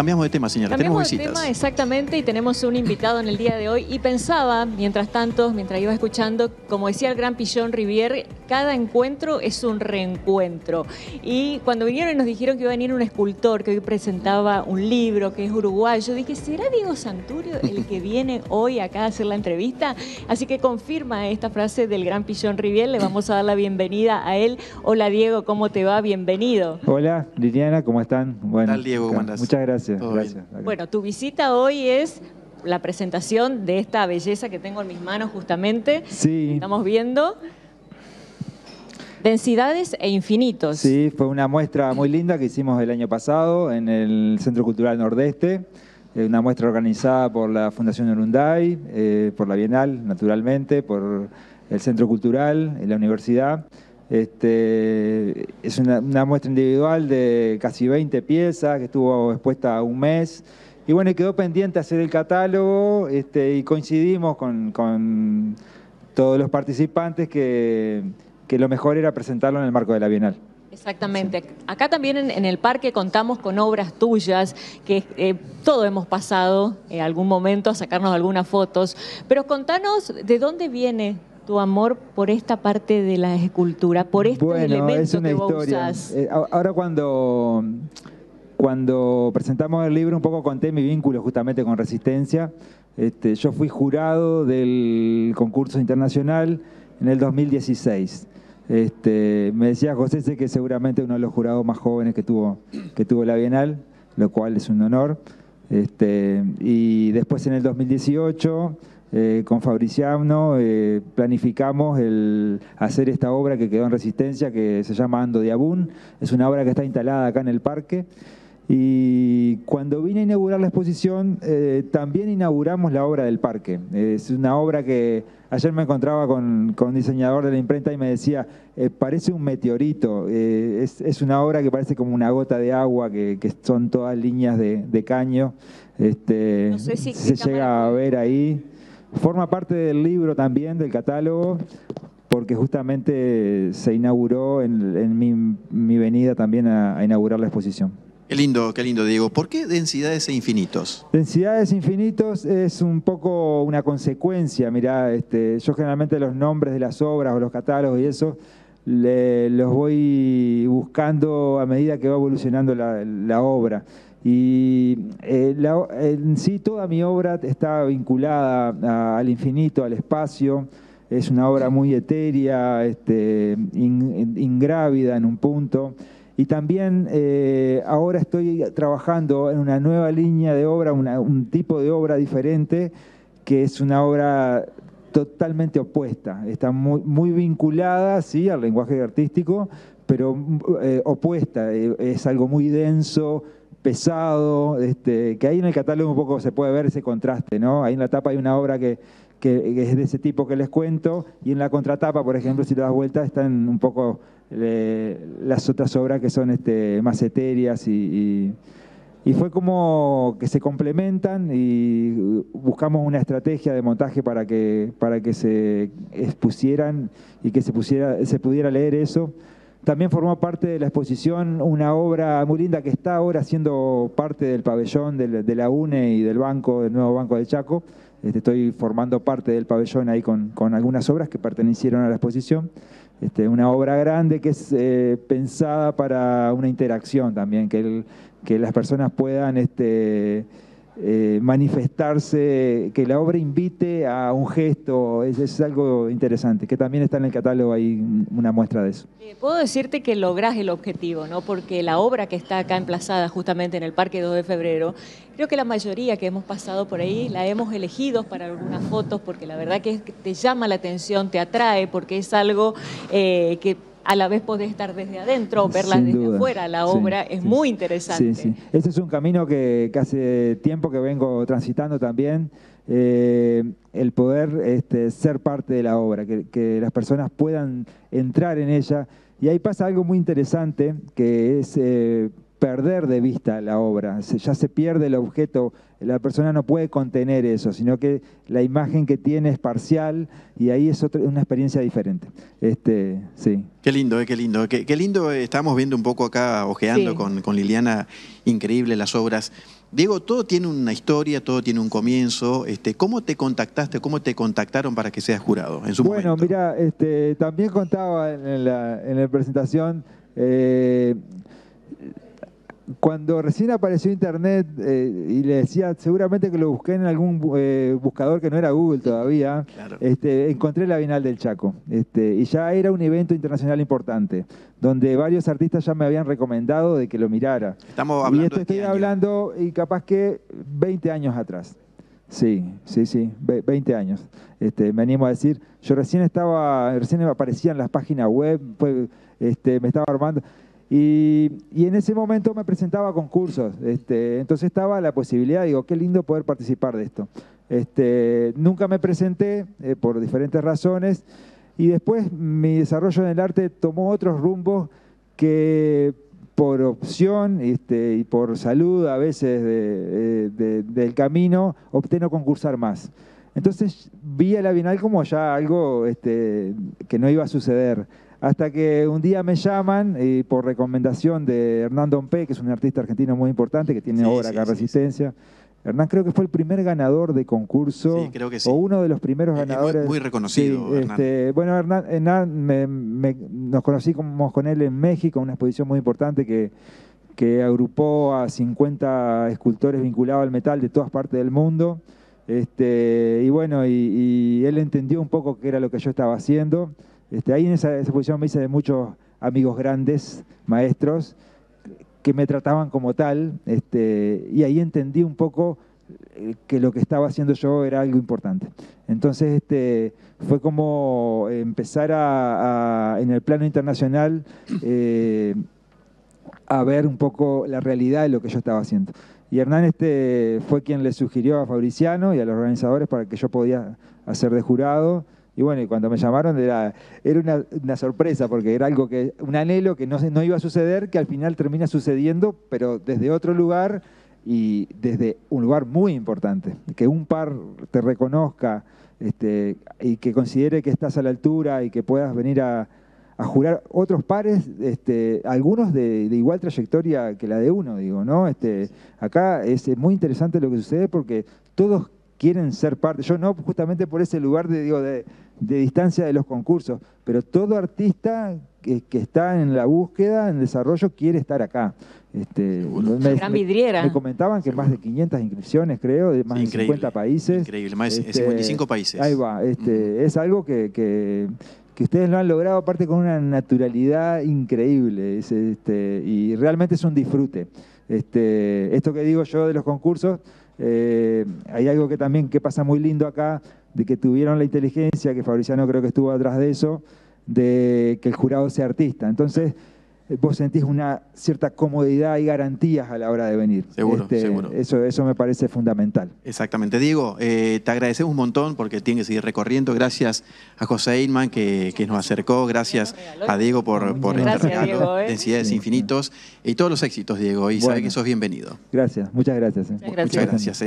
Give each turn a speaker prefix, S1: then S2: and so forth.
S1: cambiamos de tema, señora.
S2: Cambiamos
S1: tenemos
S2: de
S1: visitas.
S2: tema exactamente y tenemos un invitado en el día de hoy y pensaba, mientras tanto, mientras iba escuchando, como decía el gran Pillón Rivier, cada encuentro es un reencuentro. Y cuando vinieron y nos dijeron que iba a venir un escultor que hoy presentaba un libro que es uruguayo, dije, ¿será Diego Santurio el que viene hoy acá a hacer la entrevista? Así que confirma esta frase del gran Pillón Rivier, le vamos a dar la bienvenida a él. Hola Diego, ¿cómo te va? Bienvenido.
S3: Hola, Liliana, ¿cómo están? Bueno,
S1: tal, Diego? ¿Cómo andás?
S3: Muchas gracias.
S1: Todo
S3: gracias.
S2: Bueno, tu visita hoy es la presentación de esta belleza que tengo en mis manos justamente.
S3: Sí,
S2: Estamos viendo densidades e infinitos.
S3: sí, fue una muestra muy linda que hicimos el año pasado en el Centro Cultural Nordeste. eh, Una muestra organizada por la Fundación Urunday, eh, por la Bienal, naturalmente, por el Centro Cultural, en la universidad. Este, es una, muestra individual de casi 20 piezas que estuvo expuesta un mes. Y bueno, quedó pendiente hacer el catálogo este, y coincidimos con, todos los participantes que, lo mejor era presentarlo en el marco de la Bienal.
S2: Exactamente. Acá también en, el parque contamos con obras tuyas, que eh, todo hemos pasado en algún momento a sacarnos algunas fotos. Pero contanos de dónde viene tu amor por esta parte de la escultura, por este
S3: bueno,
S2: elemento
S3: es una
S2: que vos
S3: historia.
S2: usás.
S3: Eh, ahora cuando, cuando presentamos el libro un poco conté mi vínculo justamente con Resistencia. Este, yo fui jurado del concurso internacional en el 2016. Este, me decía José sé que seguramente uno de los jurados más jóvenes que tuvo, que tuvo la Bienal, lo cual es un honor. Este, y después en el 2018, eh, con Fabriciano, eh, planificamos el hacer esta obra que quedó en Resistencia, que se llama Ando de Abún. Es una obra que está instalada acá en el parque. Y cuando vine a inaugurar la exposición, eh, también inauguramos la obra del parque. Es una obra que ayer me encontraba con, con un diseñador de la imprenta y me decía, eh, parece un meteorito, eh, es, es una obra que parece como una gota de agua, que, que son todas líneas de, de caño. Este,
S2: No sé si-
S3: se llega a ver ahí. Forma parte del libro también, del catálogo, porque justamente se inauguró en, en mi, mi venida también a- a inaugurar la exposición.
S1: Qué lindo, qué lindo, Diego. ¿Por qué densidades e infinitos?
S3: Densidades infinitos es un poco una consecuencia, mirá, este, yo generalmente los nombres de las obras o los catálogos y eso los voy buscando a medida que va evolucionando la, obra. Y eh, en sí toda mi obra está vinculada al infinito, al espacio. Es una obra muy etérea, este, in- ingrávida en un punto. Y también eh, ahora estoy trabajando en una nueva línea de obra, un tipo de obra diferente, que es una obra totalmente opuesta. Está muy, muy vinculada, sí, al lenguaje artístico, pero eh, opuesta. Eh, es algo muy denso, pesado, este, que ahí en el catálogo un poco se puede ver ese contraste, ¿no? Ahí en la tapa hay una obra que, es de ese tipo que les cuento, y en la contratapa, por ejemplo, si te das vuelta, están un poco eh, las otras obras que son este, más etéreas y- y fue como que se complementan y buscamos una estrategia de montaje para que, para que se expusieran y que se, pusiera, se pudiera leer eso. También formó parte de la exposición una obra muy linda que está ahora siendo parte del pabellón de la UNE y del banco, del nuevo Banco de Chaco. Este, estoy formando parte del pabellón ahí con, con algunas obras que pertenecieron a la exposición. Este, una obra grande que es eh, pensada para una interacción también, que, que las personas puedan este, eh, manifestarse, que la obra invite a un gesto, es, es algo interesante, que también está en el catálogo ahí una muestra de eso.
S2: Eh, Puedo decirte que lográs el objetivo, ¿no? Porque la obra que está acá emplazada justamente en el Parque 2 de Febrero, creo que la mayoría que hemos pasado por ahí la hemos elegido para algunas fotos porque la verdad que te llama la atención, te atrae, porque es algo eh, que a la vez podés estar desde adentro o verla
S3: Sin
S2: desde
S3: duda.
S2: afuera. La
S3: Sí,
S2: obra es
S3: sí.
S2: muy interesante.
S3: Sí, sí. Ese es un camino que, que hace tiempo que vengo transitando también. eh, el poder este, ser parte de la obra, que, que las personas puedan entrar en ella. Y ahí pasa algo muy interesante, que es, eh, perder de vista la obra, ya se pierde el objeto, la persona no puede contener eso, sino que la imagen que tiene es parcial y ahí es otra, una experiencia diferente. Este, sí.
S1: Qué lindo, eh, qué lindo, qué, lindo, eh, estamos viendo un poco acá, ojeando con, con Liliana, increíble las obras. Diego, todo tiene una historia, todo tiene un comienzo. Este, ¿Cómo te contactaste, cómo te contactaron para que seas jurado en su
S3: bueno, mira, este, también contaba en la, en la presentación, eh, cuando recién apareció Internet eh, y le decía, seguramente que lo busqué en algún eh, buscador que no era Google todavía, este, encontré la Bienal del Chaco. Este, y ya era un evento internacional importante, donde varios artistas ya me habían recomendado de que lo mirara.
S1: Estamos hablando
S3: y esto estoy hablando, y capaz que 20 años atrás. Sí, sí, sí, 20 años. Este, me animo a decir, yo recién estaba, recién me aparecían las páginas web, este, me estaba armando. Y, en ese momento me presentaba a concursos. Este, entonces estaba la posibilidad, digo, qué lindo poder participar de esto. Este, nunca me presenté eh, por diferentes razones y después mi desarrollo en el arte tomó otros rumbos que por opción este, y por salud a veces eh, del camino opté no concursar más. Entonces vi a la Bienal como ya algo este, que no iba a suceder. Hasta que un día me llaman y por recomendación de Hernán Dompe, que es un artista argentino muy importante, que tiene obra acá Resistencia. Hernán creo que fue el primer ganador de concurso.
S1: creo que
S3: O uno de los primeros ganadores.
S1: muy reconocido.
S3: Este, bueno, Hernán, nos conocimos con él en México, una exposición muy importante que, que agrupó a 50 escultores vinculados al metal de todas partes del mundo. Este, y bueno, y, él entendió un poco qué era lo que yo estaba haciendo. Este, ahí en esa, exposición me hice de muchos amigos grandes, maestros, que me trataban como tal, este, y ahí entendí un poco eh, que lo que estaba haciendo yo era algo importante. Entonces este, fue como empezar a, en el plano internacional eh, a ver un poco la realidad de lo que yo estaba haciendo. Y Hernán este, fue quien le sugirió a Fabriciano y a los organizadores para que yo podía hacer de jurado. Y bueno, y cuando me llamaron era, era una, sorpresa, porque era algo que, un anhelo que no, no iba a suceder, que al final termina sucediendo, pero desde otro lugar y desde un lugar muy importante. Que un par te reconozca este, y que considere que estás a la altura y que puedas venir a, jurar otros pares, este, algunos de, igual trayectoria que la de uno, digo, ¿no? Este, acá es muy interesante lo que sucede porque todos quieren ser parte, yo no justamente por ese lugar de, digo, de, distancia de los concursos, pero todo artista que, está en la búsqueda, en desarrollo, quiere estar acá.
S2: Este, me, Gran vidriera.
S3: Me, comentaban que más de 500 inscripciones, creo, de más de 50 países.
S1: Increíble, más de 55 este, países.
S3: Ahí va, este, es algo que, que, ustedes lo han logrado aparte con una naturalidad increíble este, y realmente es un disfrute. Este, esto que digo yo de los concursos, eh, hay algo que también que pasa muy lindo acá, de que tuvieron la inteligencia, que Fabriciano creo que estuvo atrás de eso, de que el jurado sea artista. Entonces, eh, vos sentís una cierta comodidad y garantías a la hora de venir.
S1: Seguro, este, seguro.
S3: Eso, eso me parece fundamental.
S1: Exactamente. Diego, eh, te agradecemos un montón porque tiene que seguir recorriendo. Gracias a José Inman que, nos acercó. Gracias a Diego por, por
S2: gracias, Diego,
S1: ¿eh? Densidades infinitos. Y todos los éxitos, Diego. Y sabe que sos bienvenido.
S3: Gracias, muchas gracias.
S1: Muchas gracias.